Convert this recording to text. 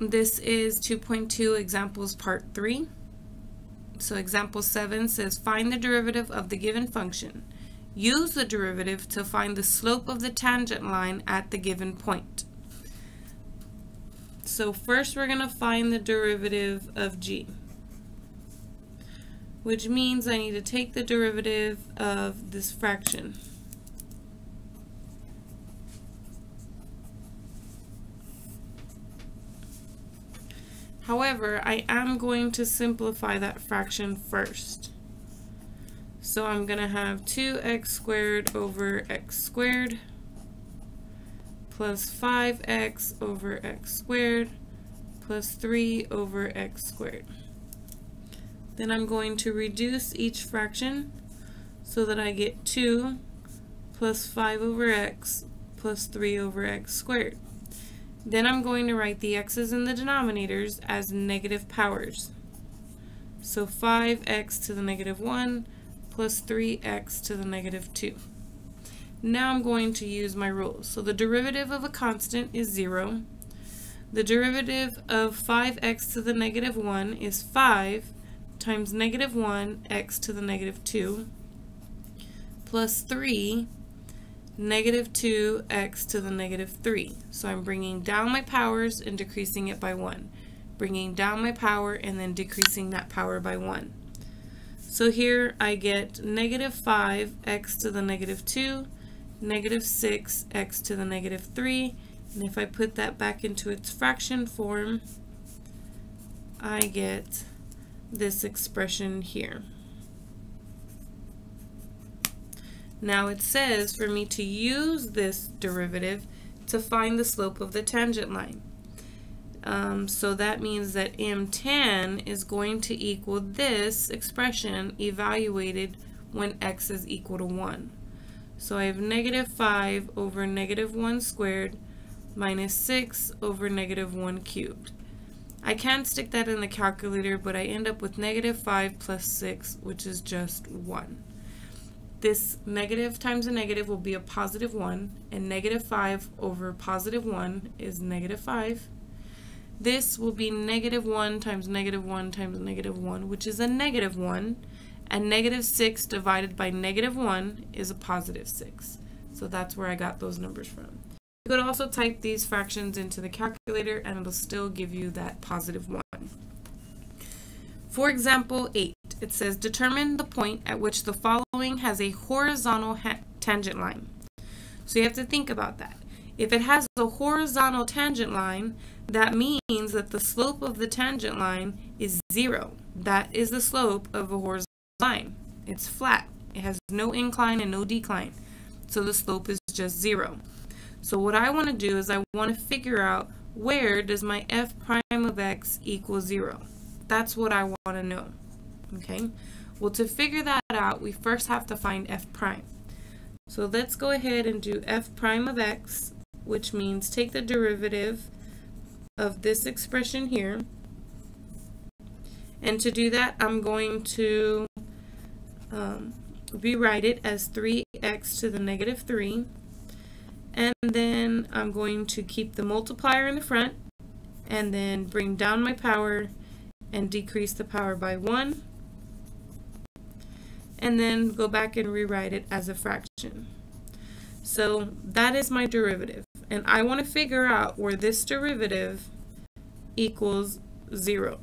This is 2.2 examples part 3. So example 7 says find the derivative of the given function. Use the derivative to find the slope of the tangent line at the given point. So first we're going to find the derivative of g, which means I need to take the derivative of this fraction. However, I am going to simplify that fraction first. So I'm going to have 2x squared over x squared plus 5x over x squared plus 3 over x squared. Then I'm going to reduce each fraction so that I get 2 plus 5 over x plus 3 over x squared. Then I'm going to write the x's in the denominators as negative powers. So 5x to the negative 1 plus 3x to the negative 2. Now I'm going to use my rules. So the derivative of a constant is 0. The derivative of 5x to the negative 1 is 5 times negative 1 x to the negative 2 plus 3 negative 2x to the negative 3. So I'm bringing down my powers and decreasing it by 1. Bringing down my power and then decreasing that power by 1. So here I get negative 5x to the negative 2, negative 6x to the negative 3, and if I put that back into its fraction form, I get this expression here. Now it says for me to use this derivative to find the slope of the tangent line. Um, so that means that m tan is going to equal this expression evaluated when x is equal to 1. So I have negative 5 over negative 1 squared minus 6 over negative 1 cubed. I can stick that in the calculator, but I end up with negative 5 plus 6, which is just 1. This negative times a negative will be a positive 1, and negative 5 over positive 1 is negative 5. This will be negative 1 times negative 1 times negative 1, which is a negative 1, and negative 6 divided by negative 1 is a positive 6. So that's where I got those numbers from. You could also type these fractions into the calculator and it'll still give you that positive 1. For example 8, it says determine the point at which the following has a horizontal tangent line. So you have to think about that. If it has a horizontal tangent line, that means that the slope of the tangent line is zero. That is the slope of a horizontal line. It's flat. It has no incline and no decline. So the slope is just zero. So what I want to do is I want to figure out where does my f prime of x equal zero. That's what I want to know. Okay, well to figure that out, we first have to find f prime. So let's go ahead and do f prime of x, which means take the derivative of this expression here. And to do that, I'm going to um, rewrite it as 3x to the negative 3. And then I'm going to keep the multiplier in the front and then bring down my power and decrease the power by 1 and then go back and rewrite it as a fraction. So that is my derivative and I want to figure out where this derivative equals 0.